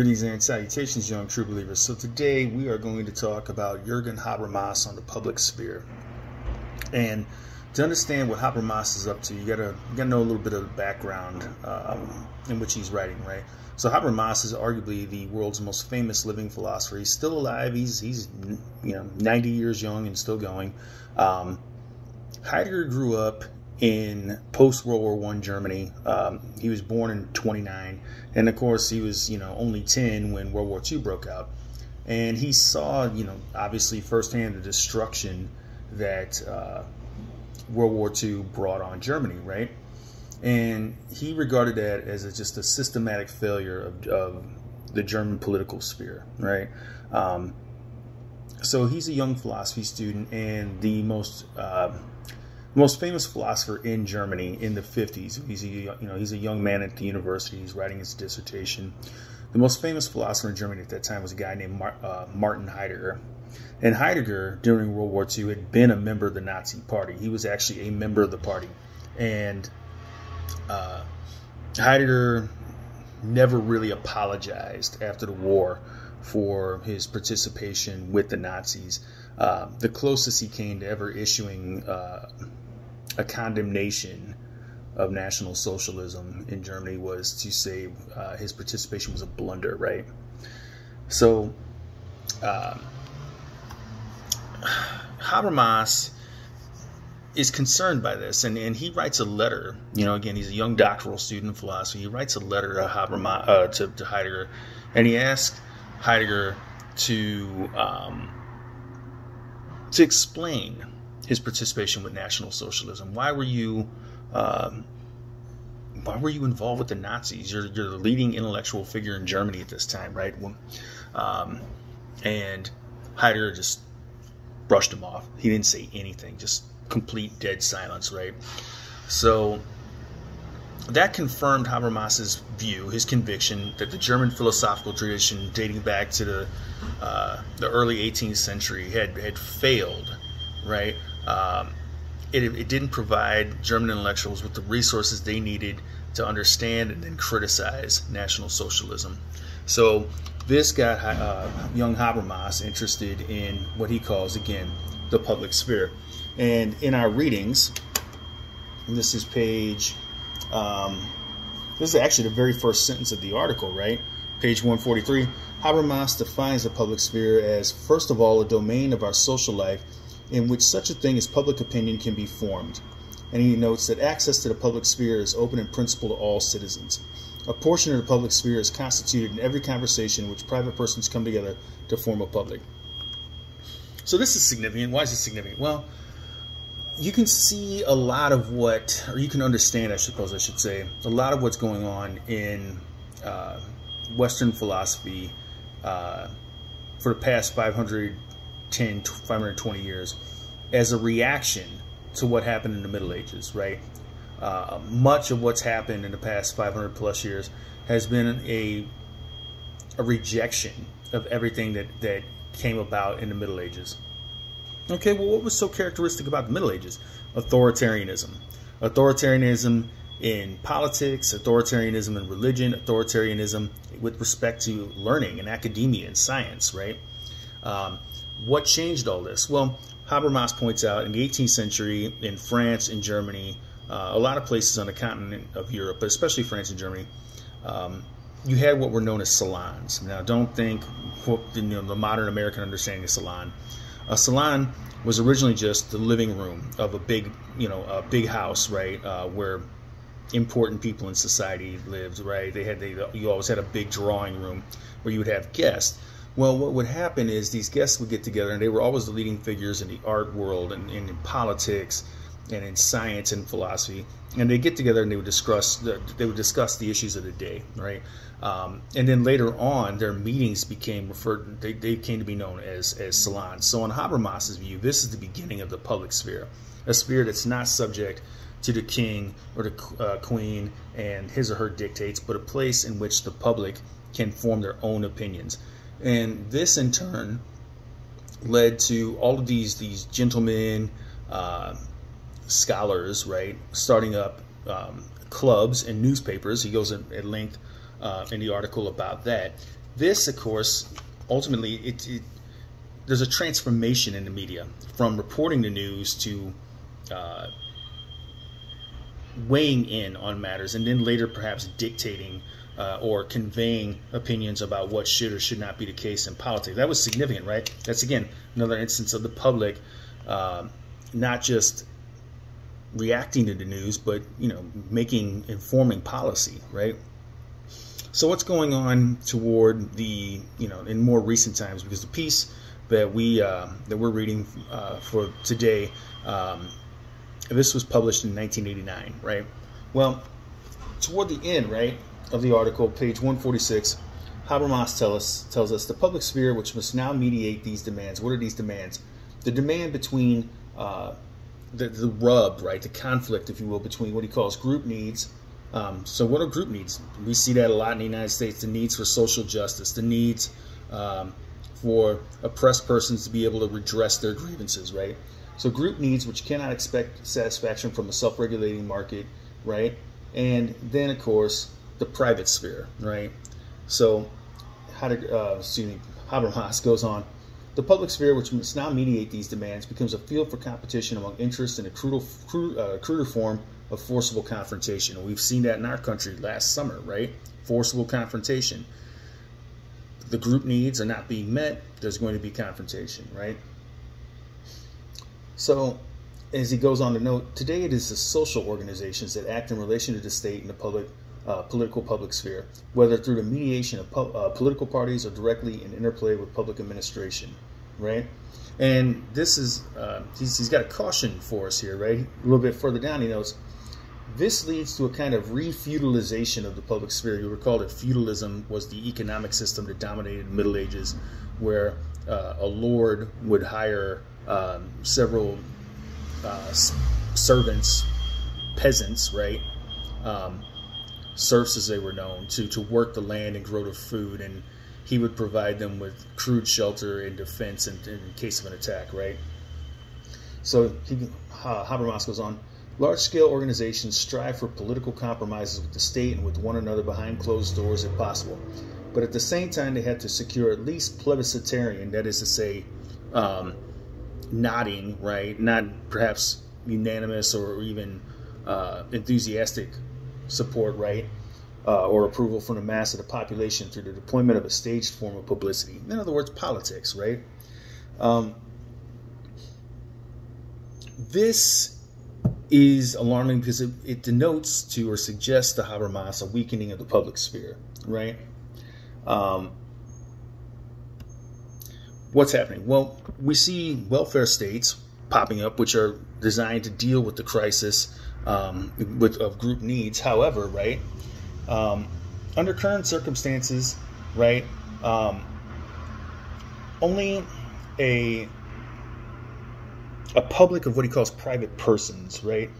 Greetings and salutations, young true believers. So today we are going to talk about Jürgen Habermas on the public sphere. And to understand what Habermas is up to, you gotta you gotta know a little bit of the background um, in which he's writing, right? So Habermas is arguably the world's most famous living philosopher. He's still alive. He's he's you know 90 years young and still going. Um, Heidegger grew up in post World War One Germany. Um, he was born in 29, and of course he was you know only 10 when World War II broke out, and he saw you know obviously firsthand the destruction that uh, World War II brought on Germany, right? And he regarded that as a, just a systematic failure of, of, the German political sphere, right? Um, so he's a young philosophy student, and the most uh, most famous philosopher in Germany in the 50s. He's a, you know he's a young man at the university. He's writing his dissertation. The most famous philosopher in Germany at that time was a guy named Mar uh, Martin Heidegger. And Heidegger, during World War II, had been a member of the Nazi Party. He was actually a member of the party, and uh, Heidegger never really apologized after the war for his participation with the Nazis. Uh, the closest he came to ever issuing uh, a condemnation of National Socialism in Germany was to say uh, his participation was a blunder, right? So, uh, Habermas is concerned by this, and, and he writes a letter. You know, again, he's a young doctoral student in philosophy. He writes a letter to, Habermas, uh, to, to Heidegger, and he asks Heidegger to um, to explain his participation with National Socialism. Why were you um, why were you involved with the Nazis? You're, you're the leading intellectual figure in Germany at this time, right? Um, and Heidegger just brushed him off. He didn't say anything, just complete dead silence, right? So that confirmed Habermas's view, his conviction that the German philosophical tradition dating back to the uh, the early 18th century had had failed, right? Um, it, it didn't provide German intellectuals with the resources they needed to understand and then criticize National Socialism. So this got uh, young Habermas interested in what he calls, again, the public sphere. And in our readings, this is page, um, this is actually the very first sentence of the article, right? Page 143. Habermas defines the public sphere as, first of all, a domain of our social life in which such a thing as public opinion can be formed. And he notes that access to the public sphere is open in principle to all citizens. A portion of the public sphere is constituted in every conversation in which private persons come together to form a public. So this is significant. Why is it significant? Well, you can see a lot of what, or you can understand, I suppose I should say, a lot of what's going on in uh, Western philosophy uh, for the past 500 10, 520 years as a reaction to what happened in the Middle Ages, right? Uh, much of what's happened in the past 500 plus years has been a, a rejection of everything that, that came about in the Middle Ages. Okay, well, what was so characteristic about the Middle Ages? Authoritarianism. Authoritarianism in politics, authoritarianism in religion, authoritarianism with respect to learning and academia and science, right? Um, what changed all this? Well, Habermas points out in the 18th century in France and Germany, uh, a lot of places on the continent of Europe, but especially France and Germany, um, you had what were known as salons. Now, don't think you know, the modern American understanding of salon. A salon was originally just the living room of a big, you know, a big house, right, uh, where important people in society lived, right? They had they you always had a big drawing room where you would have guests. Well, what would happen is these guests would get together, and they were always the leading figures in the art world and, and in politics and in science and philosophy. And they get together and they would discuss the, they would discuss the issues of the day, right? Um, and then later on, their meetings became referred. They, they came to be known as as salons. So, in Habermas's view, this is the beginning of the public sphere, a sphere that's not subject to the king or the uh, queen and his or her dictates, but a place in which the public can form their own opinions. And this in turn led to all of these these gentlemen, uh, scholars, right, starting up um, clubs and newspapers. He goes at, at length uh, in the article about that. this, of course, ultimately, it, it, there's a transformation in the media from reporting the news to uh, weighing in on matters, and then later perhaps dictating uh, or conveying opinions about what should or should not be the case in politics. That was significant, right? That's again another instance of the public uh, not just reacting to the news, but you know, making informing policy, right? So what's going on toward the you know in more recent times because the piece that we uh, that we're reading uh, for today um, this was published in 1989, right? Well, toward the end, right, of the article, page 146, Habermas tell us, tells us the public sphere, which must now mediate these demands. What are these demands? The demand between uh, the, the rub, right, the conflict, if you will, between what he calls group needs. Um, so, what are group needs? We see that a lot in the United States the needs for social justice, the needs um, for oppressed persons to be able to redress their grievances, right? So, group needs, which cannot expect satisfaction from a self regulating market, right? And then, of course, the private sphere, right? So, how did, uh, excuse me, Habermas goes on the public sphere, which must now mediate these demands, becomes a field for competition among interests in a cruder, uh, cruder form of forcible confrontation. And we've seen that in our country last summer, right? Forcible confrontation. The group needs are not being met, there's going to be confrontation, right? So, as he goes on to note, today it is the social organizations that act in relation to the state and the public uh, political public sphere, whether through the mediation of uh, political parties or directly in interplay with public administration, right? And this is, uh, he's, he's got a caution for us here, right? A little bit further down, he notes, this leads to a kind of refeudalization of the public sphere. You recall that feudalism was the economic system that dominated the Middle Ages, where uh, a lord would hire um, several uh, servants, peasants, right? Um, serfs as they were known to to work the land and grow the food and he would provide them with crude shelter and defense in, in case of an attack right? So he, uh, Habermas goes on. Large-scale organizations strive for political compromises with the state and with one another behind closed doors if possible. But at the same time they had to secure at least plebiscitarian that is to say um, nodding right not perhaps unanimous or even uh, enthusiastic support, right, uh, or approval from the mass of the population through the deployment of a staged form of publicity. In other words, politics, right? Um, this is alarming because it, it, denotes to or suggests to Habermas a weakening of the public sphere, right? Um, what's happening? Well, we see welfare states popping up, which are designed to deal with the crisis um, with of group needs. However, right, um, under current circumstances, right, um, only a a public of what he calls private persons, right,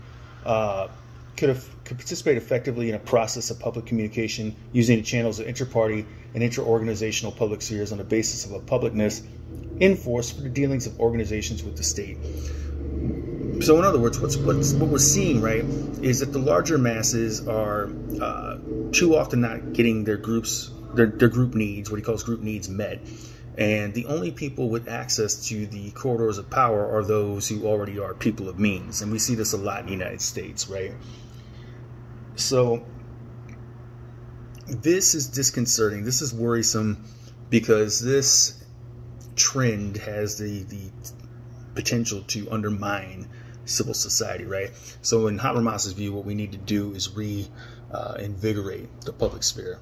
uh, could have, could participate effectively in a process of public communication using the channels of inter-party and inter-organizational public spheres on the basis of a publicness in force for the dealings of organizations with the state. So, in other words, what's, what's what we're seeing, right, is that the larger masses are uh, too often not getting their groups, their, their group needs, what he calls group needs, met. And the only people with access to the corridors of power are those who already are people of means. And we see this a lot in the United States, right? So, this is disconcerting. This is worrisome because this trend has the, the potential to undermine civil society, right? So in Habermas's view, what we need to do is re-invigorate uh, the public sphere.